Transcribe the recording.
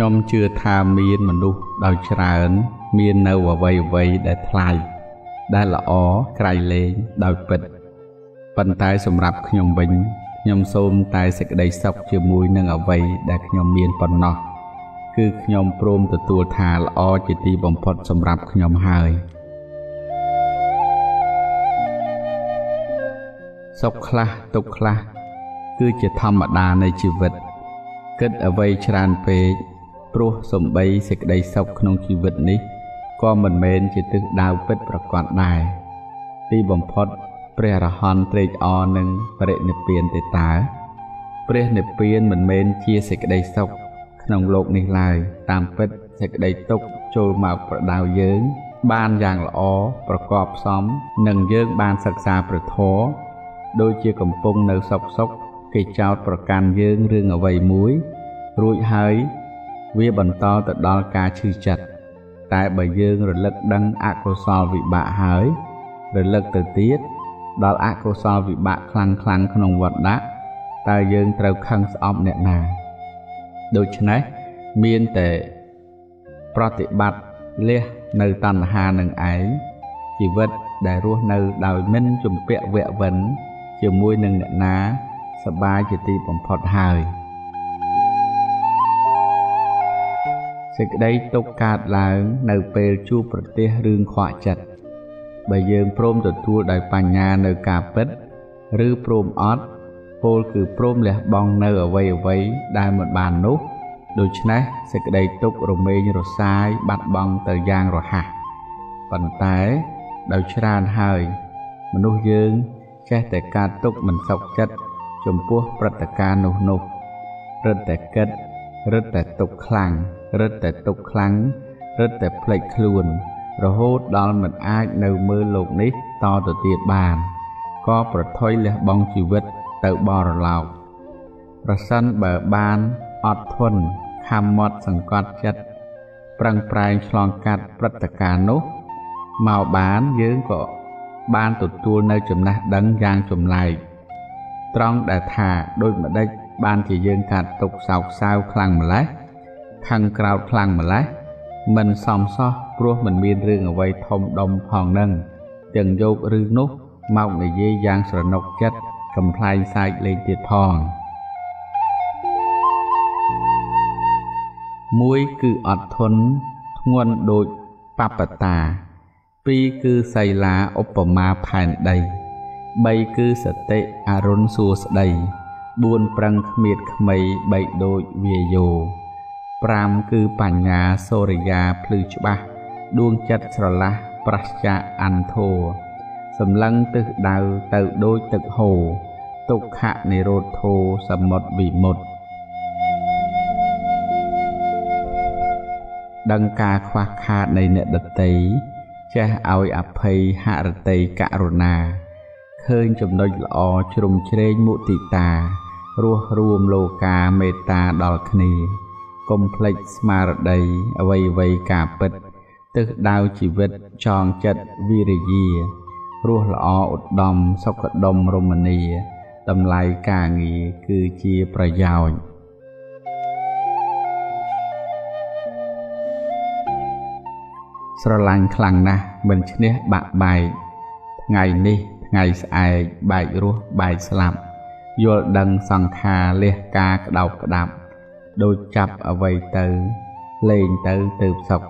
ខ្ញុំជឿថាមានមនុស្សដោយច្រើន មាននៅអ្វីអ្វីដែលថ្លៃដែលល្អក្រៃលែងដោយពិតប៉ុន្តែសម្រាប់ខ្ញុំវិញខ្ញុំសូមតែសេចក្តីសុខជាមួយនឹងអ្វីដែលខ្ញុំមានប៉ុណ្ណោះគឺខ្ញុំព្រមទទួលថាល្អជាទីបំផុតសម្រាប់ខ្ញុំហើយសុខខ្លះទុក្ខខ្លះគឺជាធម្មតានៃជីវិតគិតអ្វីច្រើនពេក ព្រោះសំបីសេចក្តីសុខក្នុងជីវិតនេះក៏មិនមែនជាទិសដៅពិតប្រាកដដែរទីបំផុតព្រះរហន្តត្រេកអរនឹងបរិនិព្វានទេតើព្រះនិព្វានមិនមែនជាសេចក្តីសុខក្នុងโลกនេះឡើយតាមពិតសេចក្តីទុក្ខចូលមកប្រដៅយើង បានយ៉ាងល្អប្រកបផ្សំនឹងយើងបានសិក្សាព្រះធម៌ដូចជាកំពុងនៅសុកសុកគេចោតប្រកាន់យើងរឿងអ្វីមួយ រួចហើយ វាបន្តទៅដល់ការឈឺចិត្តតែបើយើងរលឹកដឹងអកុសលវិបាកហើយ រលឹកទៅទៀតដល់អកុសលវិបាកខ្លាំងខ្លាំងក្នុងវត្តដាក់តើយើងត្រូវខឹងស្អប់អ្នកណាដូច្នេះមានតែប្រតិបត្តិលះនៅតណ្ហានឹងឯងជីវិតដែលរស់នៅដោយមិនជំពាក់វៈវិនជាមួយនឹងអ្នកណាសបាយជាទីបំផុតហើយ សេចក្តីទុកកើតឡើងនៅពេលជួបប្រទះរឿងខ្វក់ចិត្តបើយើងព្រមទទួលដោយបញ្ញានៅការពិត ឬព្រមអត់ពោលគឺព្រមលះបង់នៅអ្វីអ្វីដែលមិនបាននោះដូច្នេះសេចក្តីទុករមែងរសាយបាត់បង់ទៅយ៉ាងរហ័សប៉ុន្តែដោយច្រើនហើយ មនុស្សយើងចេះតែកើតទុកមិនសុខចិត្តចំពោះព្រឹត្តិការណ៍នោះនោះរឹតតែគិតរឹតតែទុកខ្លាំង រឹតតែទុកខ្លាំងរឹតតែភ្លេចខ្លួន រហូតដល់មិនអាចនៅមើលលោកនេះតទៅទៀតបានក៏ប្រថុយលះបង់ជីវិតទៅបរឡោកប្រសិនបើបានអត់ធន់ខំមាត់សង្កត់ចិត្តប្រឹងប្រែងឆ្លងកាត់ព្រឹត្តិការណ៍នោះមកបានយើងក៏បានទទួលនៅចំណេះដឹងយ៉ាងចម្លែកត្រង់ដែលថាដូចម្ដេចបានជាយើងកាត់ទុកសោកសៅខ្លាំងម្ល៉េះ ខឹងក្រោតខ្លាំងម្ល៉េះមិនសមសោះព្រោះមិនមានរឿងអ្វីធំដុំផងនឹងទាំងយករឿងនោះមកនិយាយយ៉ាងស្រណុកចិត្តកំ pl ែងសាច់លេងទៀតផងមួយគឺអត់ធន់ធ្ងន់ដូចបបតាពីរគឺសីលាឧបមាផែនដី3គឺសតិអរុណសួស្ដី4ប្រឹងគ្មៀតខ្មៃ3ដូចវាយោ 5គឺបញ្ញាសូរិយាភ្លឺច្បាស់ដួងចិត្តស្រឡះប្រះចាកអន្ធោសម្លឹងទិសដៅទៅដូចទឹកហូរទុក្ខនិរោធោសមុតវិមុតដឹងការខ្វះខាតនៃអ្នកដតីចេះឲ្យអភ័យហរតីករុណាឃើញចំណុចល្អជ្រុំជ្រែងមុទិតារស់រួមលោកាមេត្តាដល់គ្នា កុំភ្លេចស្មារតីអ្វីអ្វីការពិតទិសដៅជីវិតចងចិត្តវិរិយារស់ល្អឧត្តមសុខដុមរមនាតម្លៃការងារគឺជាប្រយោជន៍ស្រឡាញ់ខ្លាំងណាស់មិនឈ្នះបាក់បែកថ្ងៃនេះថ្ងៃស្អែកបែករស់បែកស្លាប់យល់ដឹងសង្ខារលះការក្តោបក្តាប់ ដូចចាប់អ្វីទៅ លេងទៅទើបសុខ